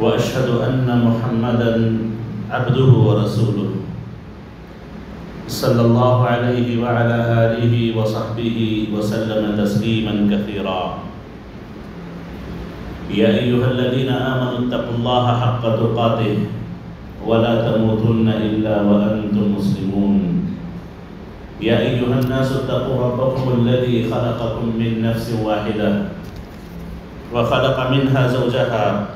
وأشهد أن محمدا عبده ورسوله. صلى الله عليه وعلى آله وصحبه وسلم تسليما كثيرا. يا أيها الذين آمنوا اتقوا الله حق تقاته ولا تموتن إلا وأنتم مسلمون. يا أيها الناس اتقوا ربكم الذي خلقكم من نفس واحدة وخلق منها زوجها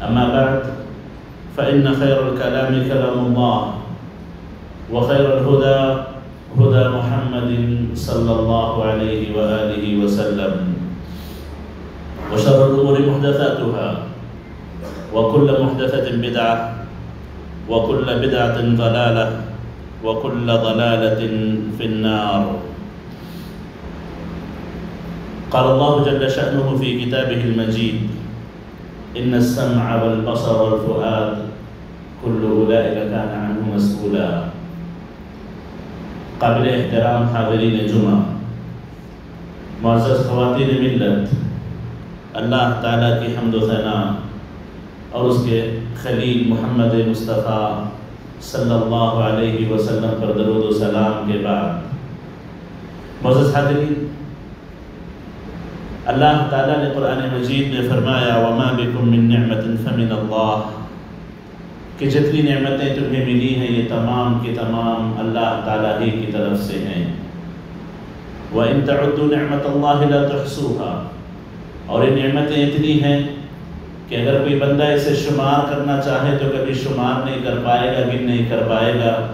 أما بعد فإن خير الكلام كلام الله وخير الهدى هدى محمد صلى الله عليه وآله وسلم وشر الأمور محدثاتها وكل محدثة بدعة وكل بدعة ضلالة وكل ضلالة في النار. قال الله جل شأنه في كتابه المجيد إن السمع والبصر والفؤاد كل أولئك كان عنه مسؤولا. قابل احترام حاضرین جمعہ، معزز خواتین ملت، اللہ تعالیٰ کی حمد و ثناء اور اس کے خلیل محمد مصطفیٰ صلی اللہ علیہ وسلم پر درود و سلام کے بعد۔ معزز حاضرین اللہ تعالیٰ نے قرآن مجید میں فرمایا، وما بكم من نعمت فمن اللہ کہ جتنی نعمتیں تمہیں ملی ہیں، یہ تمام کی تمام اللہ تعالیٰ ہی کی طرف سے ہیں۔ وَإِن تَعُدُّ نِعْمَةَ اللَّهِ لَا تُحْسُوهَا اور یہ نعمتیں اتنی ہیں کہ اگر کوئی بندہ اسے شمار کرنا چاہے تو کبھی شمار نہیں کر پائے گا، گن نہیں کر پائے گا۔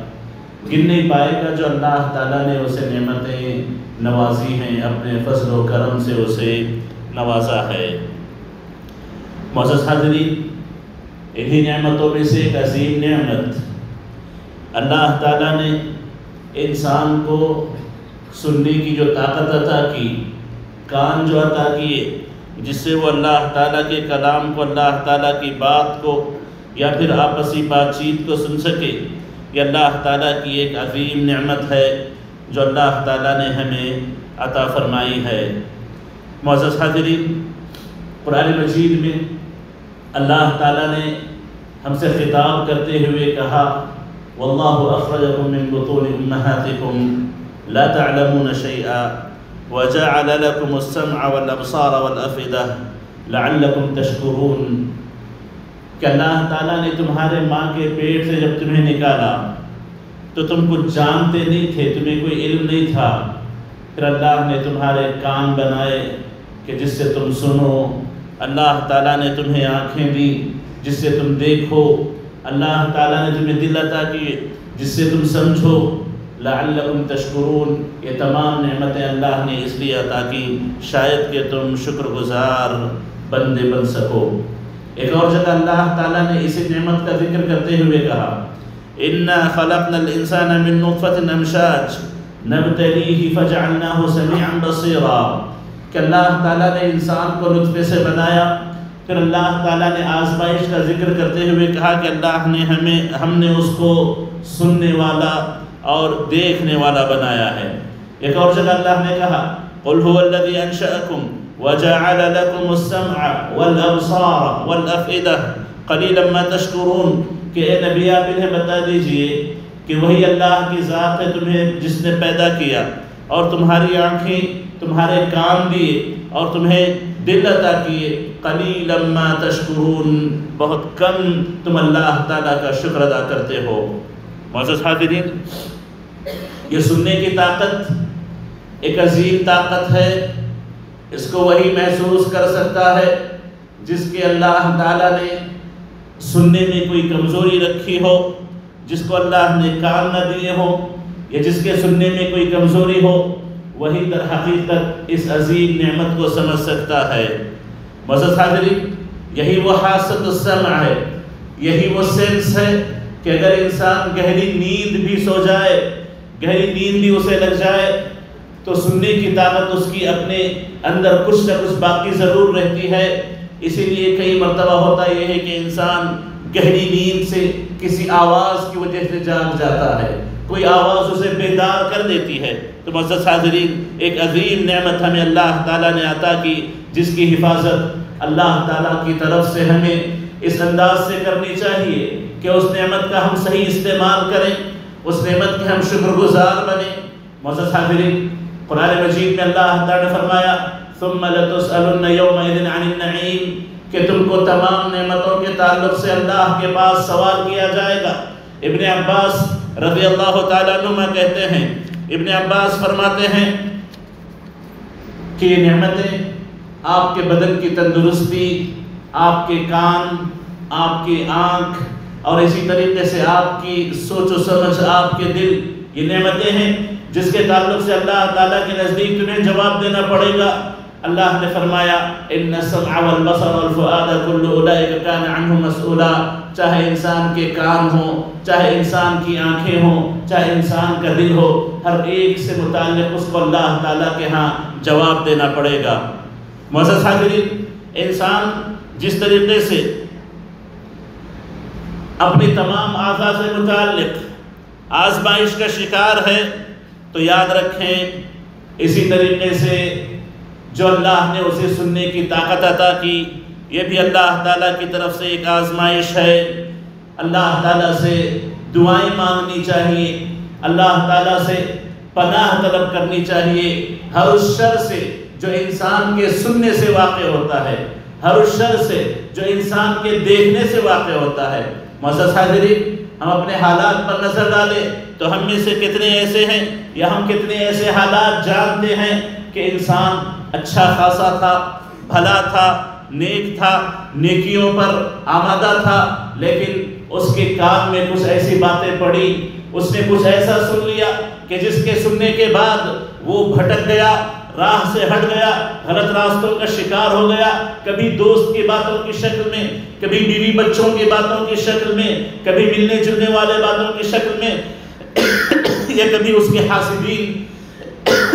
گن نہیں پائے گا جو اللہ تعالیٰ نے اسے نعمتیں نوازی ہیں، اپنے فضل و کرم سے اسے نوازا ہے۔ معزز حاضرین، انہی نعمتوں میں سے ایک عظیم نعمت اللہ تعالیٰ نے انسان کو سننے کی جو طاقت عطا کی، کان جو عطا کیے، جس سے وہ اللہ تعالیٰ کے کلام کو، اللہ تعالیٰ کی بات کو یا پھر آپسی بات چیت کو سن سکے۔ یہ اللہ تعالیٰ کی ایک عظیم نعمت ہے جو اللہ تعالیٰ نے ہمیں عطا فرمائی ہے۔ معزز حاضرین، قرآن مجید میں اللہ تعالیٰ نے ہم سے خطاب کرتے ہوئے کہا، واللہ اخرجکم من بطون امہاتکم لا تعلمون شیئا وجعل لكم السمع والابصار والافئدہ لعلکم تشکرون۔ کہ اللہ تعالیٰ نے تمہارے ماں کے پیٹ سے جب تمہیں نکالا، تو تم کچھ جانتے نہیں تھے، تمہیں کوئی علم نہیں تھا۔ پھر اللہ نے تمہارے کان بنائے کہ جس سے تم سنو، اللہ تعالیٰ نے تمہیں آنکھیں دی جس سے تم دیکھو۔ اللہ تعالیٰ نے تمہیں دل عطا کیے، جس سے تم سمجھو۔ لعلکم تشکرون، یہ تمام نعمتیں اللہ نے اس لیے عطا کی، شاید کہ تم شکر گزار بندے بن سکو۔ ایک اور جگہ اللہ تعالیٰ نے اسی نعمت کا ذکر کرتے ہوئے کہا، اِنَّا خَلَقْنَا الْإِنسَانَ مِن نُطْفَةٍ أَمْشَاج نَبْتَلِيهِ فَجَعَلْنَاهُ سَمِيعًا بَصِيرًا. کہ اللہ تعالیٰ نے انسان کو نطفے سے بنایا، پھر اللہ تعالیٰ نے آزمائش کا ذکر کرتے ہوئے کہا کہ اللہ نے ہمیں، ہم نے اس کو سننے والا اور دیکھنے والا بنایا ہے۔ ایک اور جگہ اللہ نے کہا، قل هو الذي انشأكم وجعل لكم السمع والابصار والافئدہ قلیلا ما تشکرون کہ اے نبی، آپ انہیں بتا دیجیے کہ وہی اللہ کی ذات ہے تمہیں جس نے پیدا کیا اور تمہاری آنکھیں، تمہارے کان دیے اور تمہیں دل عطا کیے. قلیلا ما تشکرون. بہت کم تم اللہ تعالیٰ کا شکر ادا کرتے ہو. معزز حاضرین، یہ سننے کی طاقت ایک عظیم طاقت ہے اس کو وہی محسوس کر سکتا ہے جس کے اللہ تعالیٰ نے سننے میں کوئی کمزوری رکھی ہو، جس کو اللہ نے کام نہ دیے ہو یا جس کے سننے میں کوئی کمزوری ہو، وہی در حقیقت اس عظیم نعمت کو سمجھ سکتا ہے۔ مزد حاضری یہی وہ حاصل السمع ہے، یہی وہ سینس ہے کہ اگر انسان گہری نیند بھی سو جائے، گہری نیند بھی اسے لگ جائے تو سننے کی طاقت اس کی اپنے اندر کچھ نہ کچھ باقی ضرور رہتی ہے۔ اسی لیے کئی مرتبہ ہوتا یہ ہے کہ انسان گہری نیند سے کسی آواز کی وجہ سے جاگ جاتا ہے۔ کوئی آواز اسے بیدار کر دیتی ہے۔ تو معزز حاضرین، ایک عظیم نعمت ہمیں اللہ تعالیٰ نے عطا کی، جس کی حفاظت اللہ تعالیٰ کی طرف سے ہمیں اس انداز سے کرنی چاہیے کہ اس نعمت کا ہم صحیح استعمال کریں، اس نعمت کے ہم شکر گزار بنیں۔ معزز حاضرین قرآن مجید میں اللہ تعالیٰ نے فرمایا، ثم لتسألن يومئذ عن النعیم، کہ تم کو تمام نعمتوں کے تعلق سے اللہ کے پاس سوال کیا جائے گا۔ ابن عباس رضی اللہ تعالیٰ عنہ کہتے ہیں، ابن عباس فرماتے ہیں کہ یہ نعمتیں آپ کے بدن کی تندرستی، آپ کے کان، آپ کی آنکھ، اور اسی طریقے سے آپ کی سوچ و سمجھ، آپ کے دل، یہ نعمتیں ہیں۔ جس کے تعلق سے اللہ تعالیٰ کے نزدیک تمہیں جواب دینا پڑے گا۔ اللہ نے فرمایا، ان السمع والبصر والفؤاد كل اولئك كان عنه مسؤولا چاہے انسان کے کان ہوں، چاہے انسان کی آنکھیں ہوں، چاہے انسان کا دل ہو، ہر ایک سے متعلق اس کو اللہ تعالیٰ کے ہاں جواب دینا پڑے گا۔ معزز حاضرین، انسان جس طریقے سے اپنی تمام اعضاء سے متعلق آزمائش کا شکار ہے تو یاد رکھیں، اسی طریقے سے جو اللہ نے اسے سننے کی طاقت عطا کی، یہ بھی اللہ تعالیٰ کی طرف سے ایک آزمائش ہے۔ اللہ تعالیٰ سے دعائیں مانگنی چاہیے، اللہ تعالیٰ سے پناہ طلب کرنی چاہیے۔ ہر اس شر سے جو انسان کے سننے سے واقع ہوتا ہے، ہر اس شر سے جو انسان کے دیکھنے سے واقع ہوتا ہے۔ مزہ حاضرین ہم اپنے حالات پر نظر ڈالیں۔ تو ہم میں سے کتنے ایسے ہیں یا ہم کتنے ایسے حالات جانتے ہیں کہ انسان اچھا خاصا تھا، بھلا تھا، نیک تھا، نیکیوں پر آمادہ تھا، لیکن اس کے کام میں کچھ ایسی باتیں پڑی، اس نے کچھ ایسا سن لیا کہ جس کے سننے کے بعد وہ بھٹک گیا، راہ سے ہٹ گیا، غلط راستوں کا شکار ہو گیا۔ کبھی دوست کی باتوں کی شکل میں، کبھی بیوی بچوں کی باتوں کی شکل میں، کبھی ملنے جلنے والے باتوں کی شکل میں یا کبھی اس کے حاسدین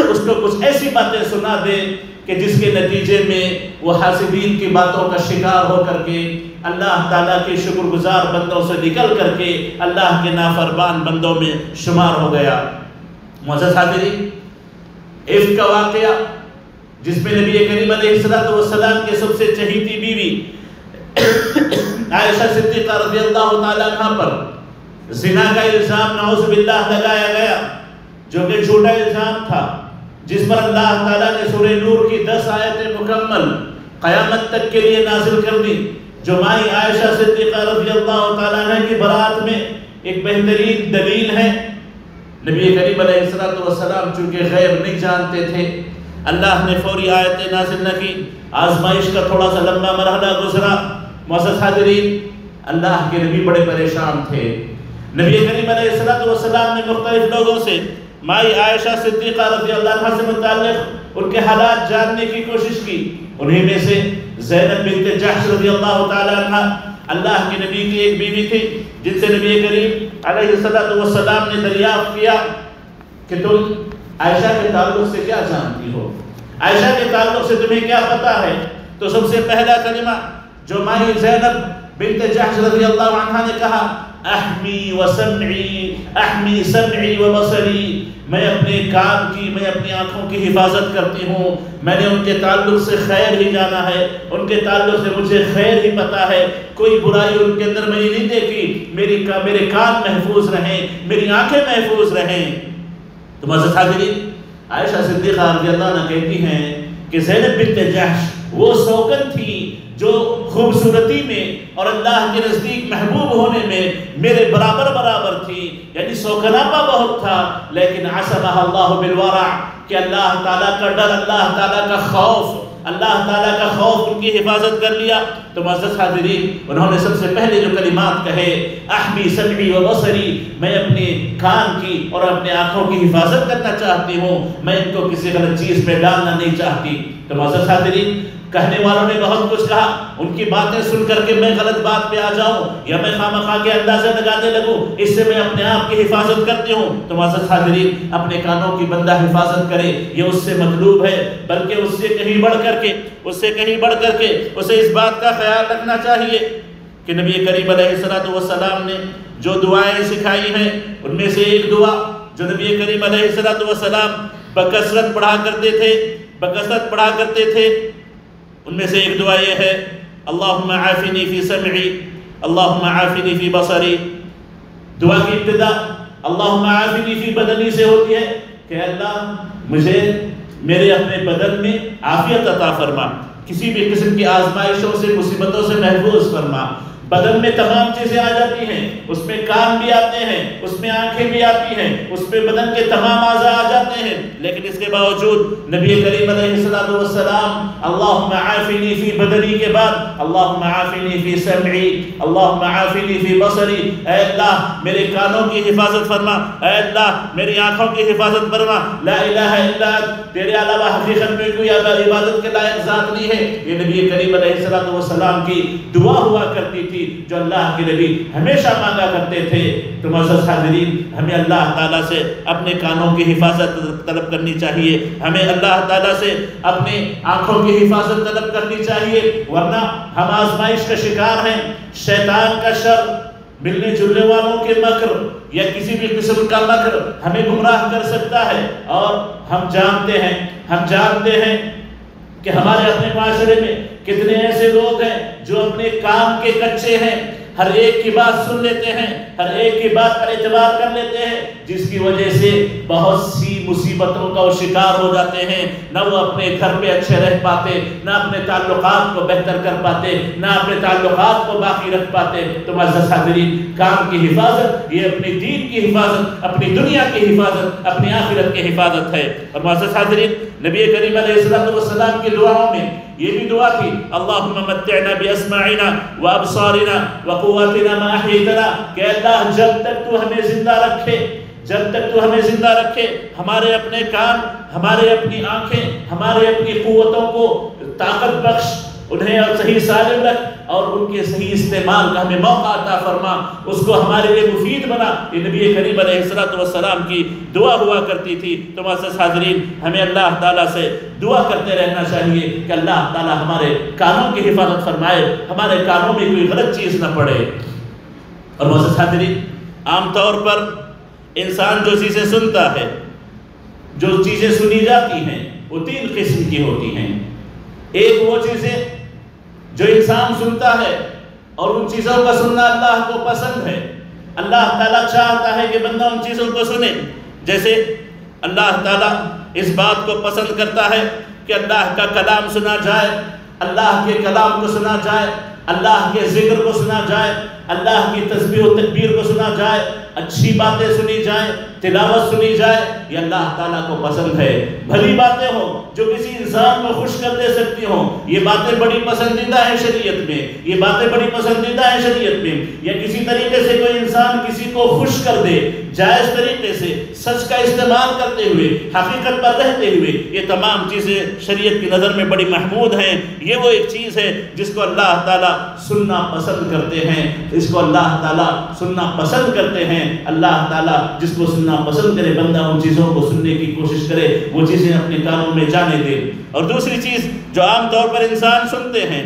اس کو کچھ ایسی باتیں سنا دے کہ جس کے نتیجے میں وہ حاسدین کی باتوں کا شکار ہو کر کے اللہ تعالیٰ کے شکر گزار بندوں سے نکل کر کے اللہ کے نافربان بندوں میں شمار ہو گیا۔ معزز حاضرین، عفق کا واقعہ جس میں نبی کریم علیہ السلام کے سب سے چہیتی بیوی عائشہ صدیقہ رضی اللہ تعالیٰ عنہ پر زنا کا الزام نعوذ باللہ لگایا گیا، جو کہ جھوٹا الزام تھا، جس پر اللہ تعالیٰ نے سورہ نور کی دس آیتیں مکمل قیامت تک کے لیے نازل کر دی جو مائی عائشہ صدیقہ رضی اللہ تعالیٰ عنہ کی برات میں ایک بہترین دلیل ہے۔ نبی کریم علیہ السلام چونکہ غیب نہیں جانتے تھے، اللہ نے فوری آیت نازل نہ کی، آزمائش کا تھوڑا سا لمبا مرحلہ گزرا۔ معزز حاضرین، اللہ کے نبی بڑے پریشان تھے۔ نبی کریم علیہ السلام نے مختلف لوگوں سے مائی عائشہ صدیقہ رضی اللہ عنہ سے متعلق ان کے حالات جاننے کی کوشش کی۔ انہی میں سے زینب بنت جحش رضی اللہ تعالی عنہ اللہ کے نبی کی ایک بیوی تھی، جن سے نبی کریم علیہ السلام نے دریافت کیا کہ تم عائشہ کے تعلق سے کیا جانتی ہو۔ عائشہ کے تعلق سے تمہیں کیا پتا ہے؟ تو سب سے پہلا کلمہ جو مائی زینب بنت جحش رضی اللہ عنہ نے کہا احمی و سمعی، احمی سمعی و بصری۔ میں اپنے کام کی، میں اپنی آنکھوں کی حفاظت کرتی ہوں۔ میں نے ان کے تعلق سے خیر ہی جانا ہے۔ ان کے تعلق سے مجھے خیر ہی پتا ہے۔ کوئی برائی ان کے اندر میں نہیں دیکھی۔ میری میرے کان محفوظ رہیں، میری آنکھیں محفوظ رہیں۔ تو مزد حاضرین، عائشہ صدیقہ رضی اللہ عنہ کہتی ہیں کہ زینب بنت جحش وہ سوگن تھی جو خوبصورتی میں اور اللہ کے نزدیک محبوب ہونے میں میرے برابر برابر تھی یعنی سوکناپا بہت تھا، لیکن عصمہ اللہ بالورع کہ اللہ تعالیٰ کا ڈر، اللہ تعالیٰ کا خوف، اللہ تعالیٰ کا خوف ان کی حفاظت کر لیا۔ تو معزز حاضرین، انہوں نے سب سے پہلے جو کلمات کہے، احمی سمعی و بصری، میں اپنے کان کی اور اپنے آنکھوں کی حفاظت کرنا چاہتی ہوں، میں ان کو کسی غلط چیز پہ ڈالنا نہیں چاہتی۔ تو معزز حاضرین کہنے والوں نے بہت کچھ کہا، ان کی باتیں سن کر کے میں غلط بات پہ آ جاؤں یا میں خواہ مخواہ کے اندازے لگانے لگوں، اس سے میں اپنے آپ کی حفاظت کرتی ہوں۔ تو معزز حاضرین اپنے کانوں کی بندہ حفاظت کرے، یہ اس سے مطلوب ہے، بلکہ اس سے کہیں بڑھ کر کے، اس سے کہیں بڑھ کر کے اسے اس بات کا خیال رکھنا چاہیے کہ نبی کریم علیہ السلام نے جو دعائیں سکھائی ہیں، ان میں سے ایک دعا جو نبی کریم علیہ السلام بکثرت پڑھا کرتے تھے، بکثرت پڑھا کرتے تھے۔ ان میں سے ایک دعا یہ ہے، اللہم عافنی فی سمعی، اللہم عافنی فی بصری۔ دعا کی ابتدا اللہم عافنی فی بدنی سے ہوتی ہے کہ اللہ مجھے میرے اپنے بدن میں عافیت عطا فرما، کسی بھی قسم کی آزمائشوں سے، مصیبتوں سے محفوظ فرما۔ بدن میں تمام چیزیں آ جاتی ہیں، اس میں کان بھی آتے ہیں، اس میں آنکھیں بھی آتی ہیں، اس میں بدن کے تمام آزا آ جاتے ہیں۔ لیکن اس کے باوجود نبی کریم علیہ السلام اللہم عافنی فی بدنی کے بعد، اللہم عافنی فی سمعی، اللہم عافنی فی بصری۔ اے اللہ، میرے کانوں کی حفاظت فرما۔ اے اللہ، میری آنکھوں کی حفاظت فرما۔ لا الہ الا تیرے علاوہ حقیقت میں کوئی عبادت کے لائق ذات نہیں ہے۔ یہ نبی کریم علیہ السلام کی دعا ہوا کرتی تھی۔ جو اللہ کے نبی ہمیشہ مانگا کرتے تھے، تو معزز حاضرین، ہمیں اللہ تعالیٰ سے اپنے کانوں کی حفاظت طلب کرنی چاہیے۔ ہمیں اللہ تعالیٰ سے اپنے آنکھوں کی حفاظت طلب کرنی چاہیے، ورنہ ہم آزمائش کا شکار ہیں۔ شیطان کا شر، ملنے جلنے والوں کے مکر یا کسی بھی قسم کا مکر ہمیں گمراہ کر سکتا ہے۔ اور ہم جانتے ہیں، ہم جانتے ہیں کہ ہمارے اپنے معاشرے میں کتنے ایسے لوگ ہیں جو اپنے کام کے کچے ہیں، ہر ایک کی بات سن لیتے ہیں، ہر ایک کی بات پر اعتبار کر لیتے ہیں، جس کی وجہ سے بہت سی مصیبتوں کا وہ شکار ہو جاتے ہیں۔ نہ وہ اپنے گھر پہ اچھے رہ پاتے، نہ اپنے تعلقات کو بہتر کر پاتے، نہ اپنے تعلقات کو باقی رکھ پاتے۔ تو معزز حاضرین، کام کی حفاظت، یہ اپنی دین کی حفاظت، اپنی دنیا کی حفاظت، اپنی آخرت کی حفاظت ہے۔ اور معزز حاضرین، نبی کریم علیہ السلام کی دعاؤں میں یہ بھی دعا تھی، اللہم متعنا باسماعنا وابصارنا وقواتنا ما احیتنا. کہ اللہ، جب تک تو ہمیں زندہ رکھے، جب تک تو ہمیں زندہ رکھے، ہمارے اپنے کان، ہمارے اپنی آنکھیں، ہمارے اپنی قوتوں کو طاقت بخش انہیں اور صحیح سالم رکھ اور ان کے صحیح استعمال کا ہمیں موقع عطا فرما۔ اس کو ہمارے لیے مفید بنا۔ یہ نبی کریم علیہ السلام کی دعا ہوا کرتی تھی۔ تو معزز حاضرین، ہمیں اللہ تعالیٰ سے دعا کرتے رہنا چاہیے کہ اللہ تعالیٰ ہمارے کانوں کی حفاظت فرمائے، ہمارے کانوں میں کوئی غلط چیز نہ پڑے۔ اور معزز حاضرین، عام طور پر انسان جو چیزیں سنتا ہے، جو چیزیں سنی جاتی ہیں، وہ تین قسم کی ہوتی ہیں۔ ایک وہ چیزیں جو انسان سنتا ہے اور ان چیزوں کا سننا اللہ کو پسند ہے، اللہ تعالیٰ چاہتا ہے کہ بندہ ان چیزوں کو سنے۔ جیسے اللہ تعالیٰ اس بات کو پسند کرتا ہے کہ اللہ کا کلام سنا جائے، اللہ کے کلام کو سنا جائے، اللہ کے ذکر کو سنا جائے۔ اللہ کی تسبیح و تکبیر کو سنا جائے، اچھی باتیں سنی جائیں، تلاوت سنی جائے، یہ اللہ تعالیٰ کو پسند ہے۔ بھلی باتیں ہوں، جو کسی انسان کو خوش کر دے سکتی ہوں، یہ باتیں بڑی پسندیدہ ہیں شریعت میں۔ یہ باتیں بڑی پسندیدہ ہیں شریعت میں۔ یا کسی طریقے سے کوئی انسان کسی کو خوش کر دے، جائز طریقے سے سچ کا استعمال کرتے ہوئے، حقیقت پر رہتے ہوئے، یہ تمام چیزیں شریعت کی نظر میں بڑی محمود ہیں۔ یہ وہ ایک چیز ہے جس کو اللہ تعالیٰ سننا پسند کرتے ہیں۔ اس کو اللہ تعالیٰ سننا پسند کرتے ہیں، اللہ تعالیٰ جس کو سننا پسند کرے، بندہ ان چیزوں کو سننے کی کوشش کرے، وہ چیزیں اپنے کانوں میں جانے دے۔ اور دوسری چیز جو عام طور پر انسان سنتے ہیں،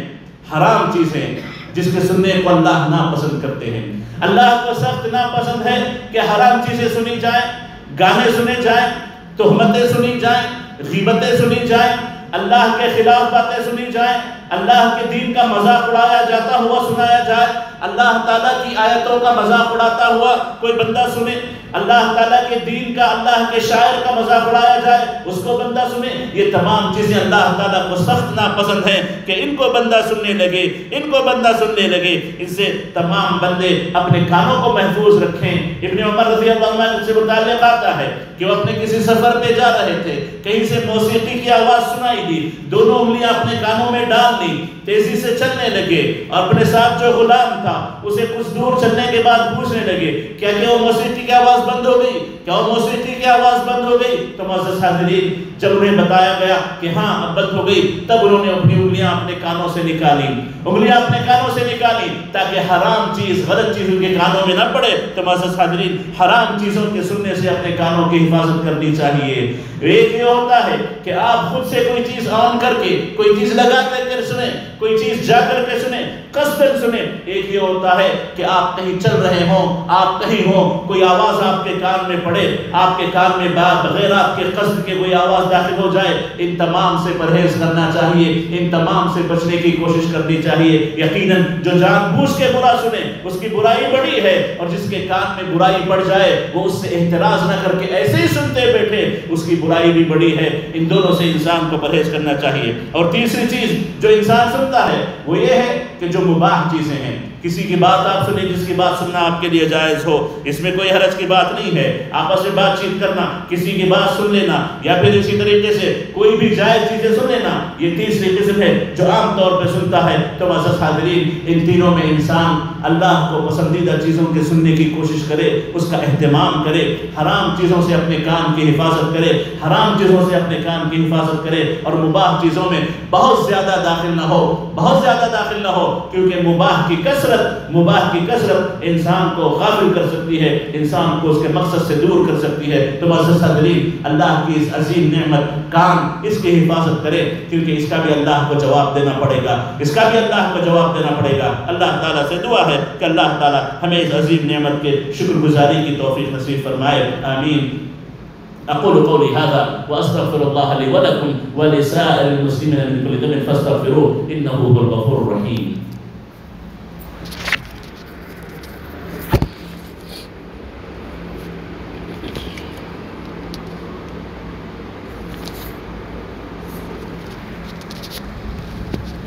حرام چیزیں، جس کے سننے کو اللہ ناپسند کرتے ہیں۔ اللہ کو سخت ناپسند ہے کہ حرام چیزیں سنی جائیں، گانے سنے جائیں، تہمتیں سنی جائیں، غیبتیں سنی جائیں، اللہ کے خلاف باتیں سنی جائیں، اللہ کے دین کا مذاق اڑایا جاتا ہوا سنایا جائے۔ اللہ تعالیٰ کی آیتوں کا مذاق اڑاتا ہوا کوئی بندہ سنے، اللہ تعالیٰ کے دین کا، اللہ کے شاعر کا مذاق اڑایا جائے، اس کو بندہ سنے۔ یہ تمام چیزیں اللہ تعالیٰ کو سخت ناپسند ہیں کہ ان کو بندہ سننے لگے، ان کو بندہ سننے لگے۔ اس سے تمام بندے اپنے کانوں کو محفوظ رکھیں۔ ابن عمر رضی اللہ عنہ سے متعلق آتا ہے کہ وہ اپنے کسی سفر پہ جا رہے تھے، کہیں سے موسیقی کی آواز سنائی دی، دونوں انگلیاں اپنے کانوں میں ڈال لی تیزی سے چلنے لگے اور اپنے ساتھ جو غلام تھا اسے کچھ دور چلنے کے بعد پوچھنے لگے، کیا کہ وہ مسجد کی آواز بند ہو گئی؟ کیا وہ موسیقی کی آواز بند ہو گئی تو معزز حاضرین، جب انہیں بتایا گیا کہ ہاں اب بند ہو گئی، تب انہوں نے اپنی انگلیاں اپنے کانوں سے نکالی۔ انگلیاں اپنے کانوں سے نکالی تاکہ حرام چیز، غلط چیز ان کے کانوں میں نہ پڑے۔ تو معزز حاضرین، حرام چیزوں کے سننے سے اپنے کانوں کی حفاظت کرنی چاہیے۔ ایک یہ ہوتا ہے کہ آپ خود سے کوئی چیز آن کر کے، کوئی چیز لگا کر کے سنیں، کوئی چیز جا کر کے سنیں قصدن سنیں۔ ایک یہ ہوتا ہے کہ آپ کہیں چل رہے ہوں، آپ کہیں ہوں، کوئی آواز آپ کے کان میں پڑے۔ پڑے آپ کے کان میں بات بغیر آپ کے قصد کے کوئی آواز داخل ہو جائے، ان تمام سے پرہیز کرنا چاہیے، ان تمام سے بچنے کی کوشش کرنی چاہیے۔ یقیناً جو جان بوجھ کے برا سنے، اس کی برائی بڑی ہے، اور جس کے کان میں برائی پڑ جائے، وہ اس سے احتراز نہ کر کے ایسے ہی سنتے بیٹھے، اس کی برائی بھی بڑی ہے۔ ان دونوں سے انسان کو پرہیز کرنا چاہیے۔ اور تیسری چیز جو انسان سنتا ہے، وہ یہ ہے کہ جو مباح چیزیں ہیں، کسی کی بات آپ سنیں، جس کی بات سننا آپ کے لیے جائز ہو، اس میں کوئی حرج کی بات نہیں ہے۔ آپس میں بات چیت کرنا، کسی کی بات سن لینا، یا پھر اسی طریقے سے کوئی بھی جائز چیزیں سن لینا، یہ تیسری قسم ہے جو عام طور پہ سنتا ہے تو معزز حاضرین ان تینوں میں انسان اللہ کو پسندیدہ چیزوں کے سننے کی کوشش کرے، اس کا اہتمام کرے، حرام چیزوں سے اپنے کان کی حفاظت کرے، حرام چیزوں سے اپنے کان کی حفاظت کرے اور مباح چیزوں میں بہت زیادہ داخل نہ ہو، بہت زیادہ داخل نہ ہو، کیونکہ مباح کی کثرت، مباح کی کثرت انسان کو غافل کر سکتی ہے، انسان کو اس کے مقصد سے دور کر سکتی ہے۔ تو معزز حضرین اللہ کی اس عظیم نعمت کام اس کی حفاظت کرے، کیونکہ اس کا بھی اللہ کو جواب دینا پڑے گا۔ اس کا بھی اللہ کو جواب دینا پڑے گا۔ اللہ تعالیٰ سے دعا ہے کہ اللہ تعالیٰ ہمیں اس عظیم نعمت کے شکر گزاری کی توفیق نصیب فرمائے۔ آمین۔ اقول قولي هذا واستغفر الله لي ولكم ولسائر المسلمين من كل ذنب فاستغفروه انه هو الغفور الرحيم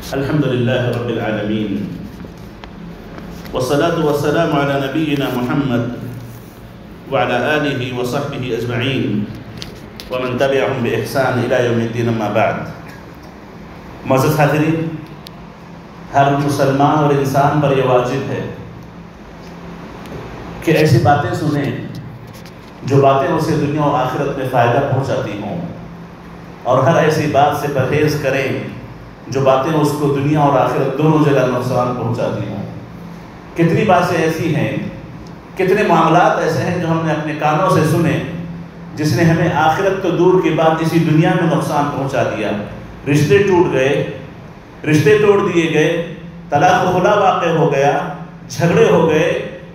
الحمد لله رب العالمين والصلاة والسلام على نبينا محمد وعلى آله وصحبه أجمعين ومن تبعهم بإحسان إلى يوم الدين ما بعد معزز حاضرین، ہر مسلمان اور انسان پر یہ واجب ہے کہ ایسی باتیں سنیں جو باتیں اسے دنیا و آخرت میں فائدہ پہنچاتی ہوں اور ہر ایسی بات سے پرہیز کریں جو باتیں اس کو دنیا اور آخرت دونوں جگہ نقصان پہنچاتی ہوں کتنی باتیں ایسی ہیں، کتنے معاملات ایسے ہیں جو ہم نے اپنے کانوں سے سنے، جس نے ہمیں آخرت تو دور کے بعد اسی دنیا میں نقصان پہنچا دیا۔ رشتے ٹوٹ گئے، رشتے توڑ دیے گئے، طلاق خلا واقع ہو گیا، جھگڑے ہو گئے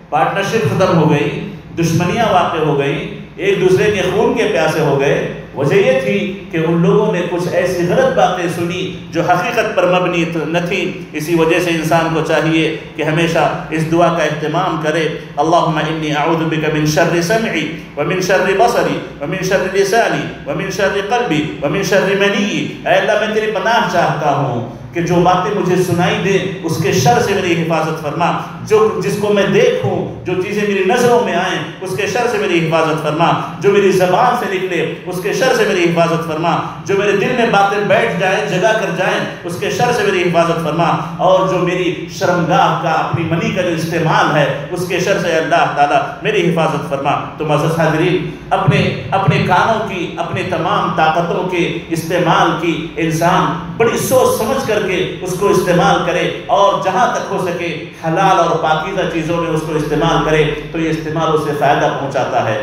پارٹنرشپ ختم ہو گئی، دشمنیاں واقع ہو گئی ایک دوسرے کے خون کے پیاسے ہو گئے۔ وجہ یہ تھی کہ ان لوگوں نے کچھ ایسی غلط باتیں سنی جو حقیقت پر مبنی نہ تھی اسی وجہ سے انسان کو چاہیے کہ ہمیشہ اس دعا کا اہتمام کرے۔ اللہم انی اعوذ بک من شر سمعی ومن شر بصری ومن شر لسانی ومن شر قلبی ومن شر منی۔ اے اللہ، میں تیری پناہ چاہتا ہوں۔ کہ جو باتیں مجھے سنائی دیں، اس کے شر سے میری حفاظت فرما۔ جو جس کو میں دیکھوں، جو چیزیں میری نظروں میں آئیں، اس کے شر سے میری حفاظت فرما۔ جو میری زبان سے نکلے، اس کے شر سے میری حفاظت فرما۔ جو میرے دل میں باتیں بیٹھ جائیں، جگہ کر جائیں، اس کے شر سے میری حفاظت فرما۔ اور جو میری شرمگاہ کا اپنی منی کا جو استعمال ہے، اس کے شر سے اللہ تعالیٰ میری حفاظت فرما۔ تو معزز حاضرین، اپنے اپنے کانوں کی، اپنے تمام طاقتوں کے استعمال کی انسان بڑی سوچ سمجھ کر کے اس کو استعمال کرے اور جہاں تک ہو سکے، حلال اور پاکیزہ چیزوں میں اس کو استعمال کرے تو یہ استعمال اسے فائدہ پہنچاتا ہے۔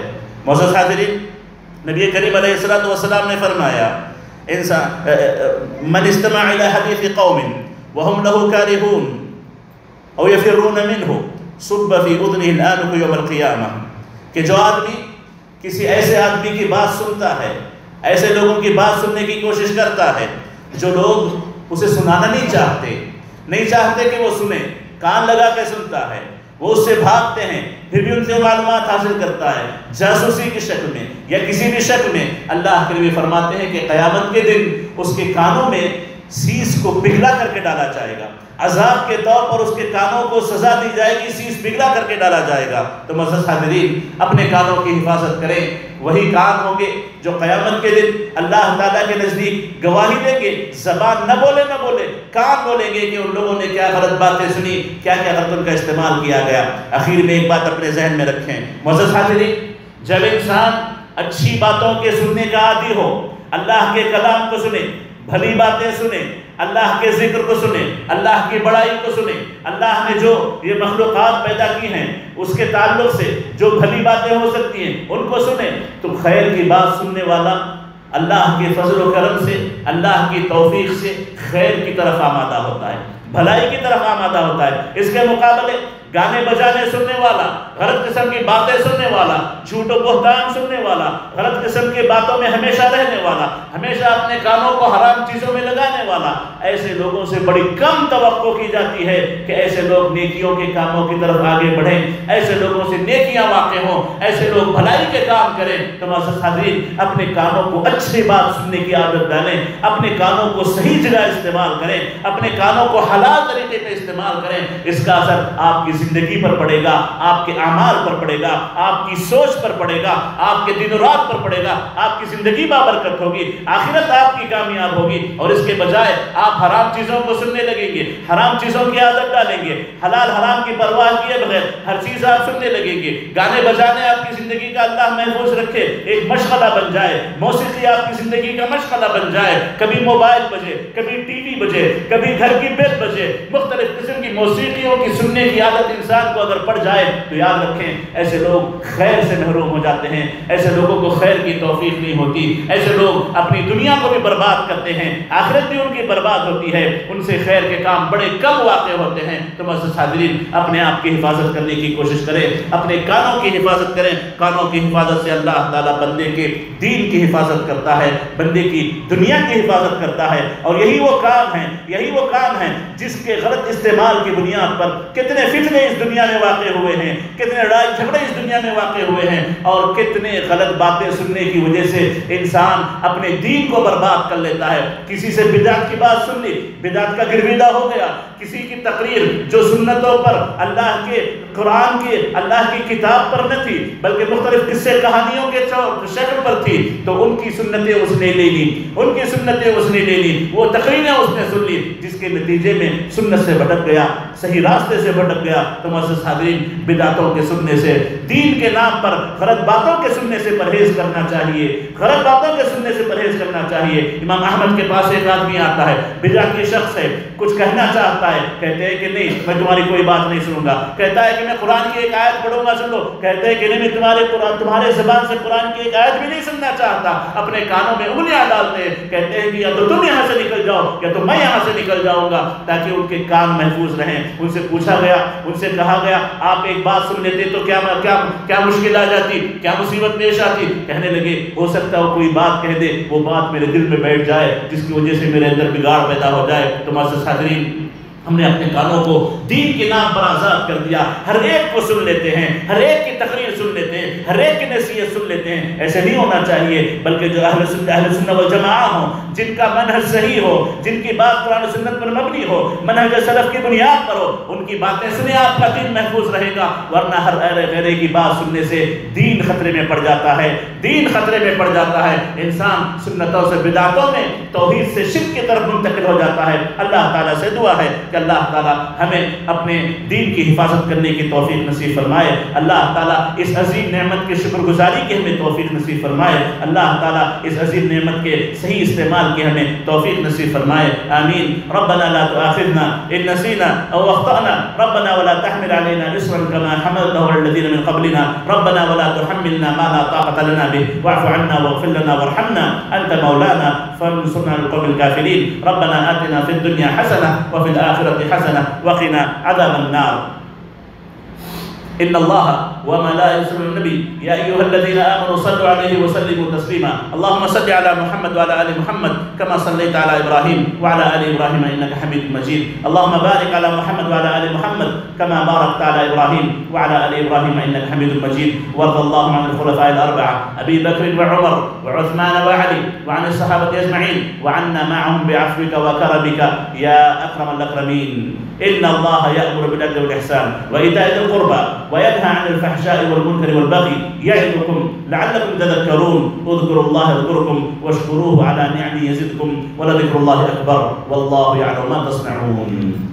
معزز حاضرین، نبی کریم علیہ السلام والسلام نے فرمایا، انسان من استمع الى حدیث قوم وهم له كارهون او يفرون منه صب في اذنه الانف يوم القيامه کہ جو آدمی کسی ایسے آدمی کی بات سنتا ہے، ایسے لوگوں کی بات سننے کی کوشش کرتا ہے، جو لوگ اسے سنانا نہیں چاہتے۔ نہیں چاہتے کہ وہ سنیں کان لگا کے سنتا ہے۔ وہ اس سے بھاگتے ہیں۔ پھر بھی ان سے معلومات حاصل کرتا ہے۔ جاسوسی کی شکل میں یا کسی بھی شکل میں اللہ کے لیے فرماتے ہیں کہ قیامت کے دن اس کے کانوں میں سیس کو پگھلا کر کے ڈالا جائے گا۔ عذاب کے طور پر اس کے کانوں کو سزا دی جائے گی، سیس پگھلا کر کے ڈالا جائے گا۔ تو مزد حاضرین، اپنے کانوں کی حفاظت کریں۔ وہی کان ہوں گے جو قیامت کے دن اللہ تعالیٰ کے نزدیک گواہی دیں گے۔ زبان نہ بولے نہ بولے کان بولیں گے کہ ان لوگوں نے کیا غلط باتیں سنی، کیا کیا غلط ان کا استعمال کیا گیا۔ آخر میں ایک بات اپنے ذہن میں رکھیں۔ مزد حاضرین، جب انسان اچھی باتوں کے سننے کا عادی ہو، اللہ کے کلام کو سنے، بھلی باتیں سنیں اللہ کے ذکر کو سنیں، اللہ کی بڑائی کو سنیں۔ اللہ نے جو یہ مخلوقات پیدا کی ہیں، اس کے تعلق سے جو بھلی باتیں ہو سکتی ہیں، ان کو سنیں۔ تو خیر کی بات سننے والا، اللہ کے فضل و کرم سے، اللہ کی توفیق سے خیر کی طرف آمادہ ہوتا ہے، بھلائی کی طرف آمادہ ہوتا ہے۔ اس کے مقابلے گانے بجانے سننے والا غلط قسم کی باتیں سننے والا، جھوٹ و بہتان سننے والا غلط قسم کی باتوں میں ہمیشہ رہنے والا، ہمیشہ اپنے کانوں کو حرام چیزوں میں لگانے والا، ایسے لوگوں سے بڑی کم توقع کی جاتی ہے کہ ایسے لوگ نیکیوں کے کاموں کی طرف آگے بڑھیں، ایسے لوگوں سے نیکیاں واقع ہوں، ایسے لوگ بھلائی کے کام کریں۔ تو معزز حاضرین اپنے کانوں کو اچھی بات سننے کی عادت ڈالیں، اپنے کانوں کو صحیح جگہ استعمال کریں، اپنے کانوں کو حلال طریقے پہ استعمال کریں، اس کا اثر آپ کی زندگی پر پڑے گا، آپ کے اعمال پر پڑے گا، آپ کی سوچ پر پڑے گا، آپ کے دن و رات پر پڑے گا، آپ کی زندگی بابرکت ہوگی، آخرت آپ کی کامیاب ہوگی اور اس کے بجائے آپ حرام چیزوں کو سننے لگیں گے، حرام چیزوں کی عادت ڈالیں گے، حلال حرام کی پرواہ کیے بغیر ہر چیز آپ سننے لگیں گے، گانے بجانے آپ کی زندگی کا اللہ محفوظ رکھے، ایک مشغلہ بن جائے، موسیقی آپ کی زندگی کا مشغلہ بن جائے، کبھی موبائل بجے، کبھی ٹی وی بجے، کبھی گھر کی بیل بجے، مختلف قسم کی موسیقیوں کی سننے کی عادت انسان کو اگر پڑ جائے تو یاد رکھیں، ایسے لوگ خیر سے محروم ہو جاتے ہیں، ایسے لوگوں کو خیر کی توفیق نہیں ہوتی، ایسے لوگ اپنی دنیا کو بھی برباد کرتے ہیں، آخرت بھی ان کی برباد ہوتی ہے، ان سے خیر کے کام بڑے کم واقع ہوتے ہیں۔ تو مسجد حاضرین اپنے آپ کی حفاظت کرنے کی کوشش کریں، اپنے کانوں کی حفاظت کریں۔ کانوں کی حفاظت سے اللہ تعالیٰ بندے کے دین کی حفاظت کرتا ہے، بندے کی دنیا کی حفاظت کرتا ہے۔ اور یہی وہ کام ہیں، یہی وہ کام ہیں جس کے غلط استعمال کی بنیاد پر کتنے فتنے اس دنیا میں واقع ہوئے ہیں، کتنے لڑائی جھگڑے اس دنیا میں واقع ہوئے ہیں اور کتنے غلط باتیں سننے کی وجہ سے انسان اپنے دین کو برباد کر لیتا ہے۔ کسی سے بدعت کی بات سن لی، بدعت کا گرویدہ ہو گیا کسی کی تقریر جو سنتوں پر اللہ کے قرآن کی اللہ کی کتاب پر نہ تھی، بلکہ مختلف قصے، کہانیوں کے شکل پر تھی، تو ان کی سنتیں اس نے لے لی ان کی سنتیں اس نے لے لی وہ تقریریں اس نے سن لی جس کے نتیجے میں سنت سے بھٹک گیا، صحیح راستے سے بھٹک گیا۔ تو معزز حاضرین بدعتوں کے سننے سے، دین کے نام پر غلط باتوں کے سننے سے پرہیز کرنا چاہیے۔ غلط باتوں کے سننے سے پرہیز کرنا چاہیے۔ امام احمد کے پاس ایک آدمی آتا ہے بدعتی شخص ہے، کچھ کہنا چاہتا ہے۔ ہے، کہتے ہیں کہ نہیں، میں تمہاری کوئی بات نہیں سنوں گا۔ کہتا ہے کہ میں قرآن کی ایک آیت پڑھوں گا سن لو کہتے ہیں کہ نہیں، میں تمہارے قرآن، تمہارے زبان سے قرآن کی ایک آیت بھی نہیں سننا چاہتا۔ اپنے کانوں میں انگلیاں ڈالتے ہیں۔ کہتے ہیں کہ یا تو تم یہاں سے نکل جاؤ، یا تو میں یہاں سے نکل جاؤں گا۔ تاکہ ان کے کان محفوظ رہیں۔ ان سے پوچھا گیا، ان سے کہا گیا، آپ ایک بات سن لیتے تو کیا کیا کیا مشکل آ جاتی؟ کیا مصیبت پیش آتی؟ کہنے لگے، ہو سکتا ہے کوئی بات کہہ دے، وہ بات میرے دل میں بیٹھ جائے، جس کی وجہ سے میرے اندر بگاڑ پیدا ہو جائے۔ تو معزز حاضرین ہم نے اپنے کانوں کو دین کے نام پر آزاد کر دیا۔ ہر ایک کو سن لیتے ہیں، ہر ایک کی تقریر سن لیتے ہیں۔ ہر ایک کی نصیحت سن لیتے ہیں۔ ایسے نہیں ہونا چاہیے، بلکہ جو اہل سنت اہل سنت و والجماع ہوں، جن کا منہج صحیح ہو، جن کی بات قرآن و سنت پر مبنی ہو، منہج سلف کی بنیاد پر ہو، ان کی باتیں سنے آپ کا دین محفوظ رہے گا۔ ورنہ ہر اہل غیرے کی بات سننے سے دین خطرے میں پڑ جاتا ہے۔ دین خطرے میں پڑ جاتا ہے۔ انسان سنتوں سے، بدعتوں میں توحید سے شرک کی طرف منتقل ہو جاتا ہے۔ اللہ تعالیٰ سے دعا ہے کہ اللہ تعالیٰ ہمیں اپنے دین کی حفاظت کرنے کی توفیق نصیب فرمائے۔ اللہ تعالیٰ اس عظیم نعمت نعمت کے شکر گزاری کی ہمیں توفیق نصیب فرمائے۔ اللہ تعالیٰ اس عظیم نعمت کے صحیح استعمال کی ہمیں توفیق نصیب فرمائے۔ آمین۔ ربنا لا تؤاخذنا ان نسينا او اخطانا ربنا ولا تحمل علينا اسرا كما حملته على الذين من قبلنا. ربنا ولا تحملنا ما لا طاقه لنا به. واعف عنا واغفر لنا وارحمنا. انت مولانا. فانصرنا على القوم الكافرين. ربنا اتنا في الدنيا حسنه وفي الاخره حسنه وقنا عذاب النار. ان الله وما لا النبي. يا أيها الذين آمنوا صلوا عليه وسلموا تسليما. اللهم صل على محمد وعلى آل محمد كما صليت على إبراهيم وعلى آل إبراهيم إنك حميد مجيد. اللهم بارك على محمد وعلى آل محمد كما باركت على إبراهيم وعلى آل إبراهيم إنك حميد مجيد. وارض اللهم عن الخلفاء الأربعة أبي بكر وعمر وعثمان وعلي وعن الصحابة أجمعين. وعنا معهم بعفوك وكرمك يا أكرم الأكرمين. إن الله يأمر بالعدل والإحسان وإيتاء ذي القربى وينهى عن الفحشاء والمنكر والبغي يعظكم لعلكم تذكرون. اذكروا الله يذكركم واشكروه على نعمه يزدكم ولذكر الله أكبر. والله يعلم ما تصنعون.